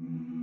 Mm-hmm.